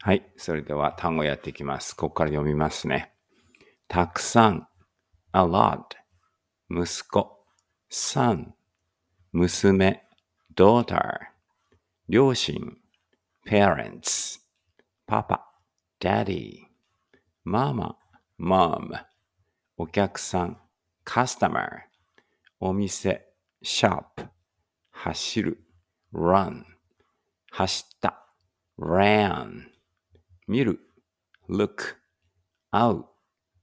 はい。それでは単語やっていきます。ここから読みますね。たくさん。a lot。息子。son。娘。daughter。両親。parents。パパ。daddy。ママ。mom。お客さん。customer。お店。shop。走る。run。走った。ran。見る、look, 会う、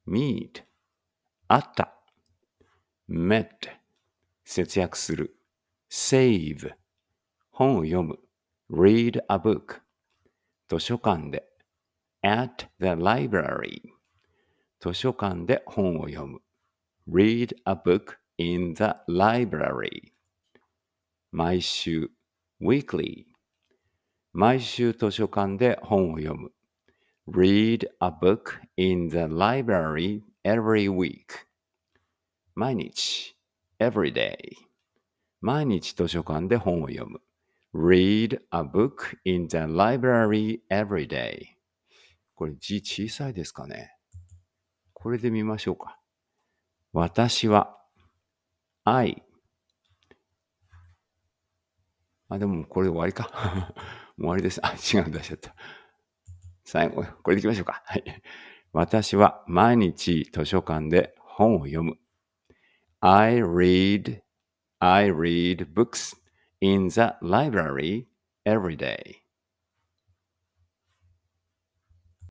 meet, あった、met, 節約する、save, 本を読む、read a book, 図書館で、at the library, 図書館で本を読む、read a book in the library, 毎週、weekly, 毎週図書館で本を読む。Read a book in the library every week. 毎日 every day 毎日図書館で本を読む read a book in the library every day これ字小さいですかねこれで見ましょうか私は I あ、でもこれで終わりか終わりです。あ、違う出しちゃった。最後、これでいきましょうか。はい。私は毎日図書館で本を読む。I read, I read books in the library every day.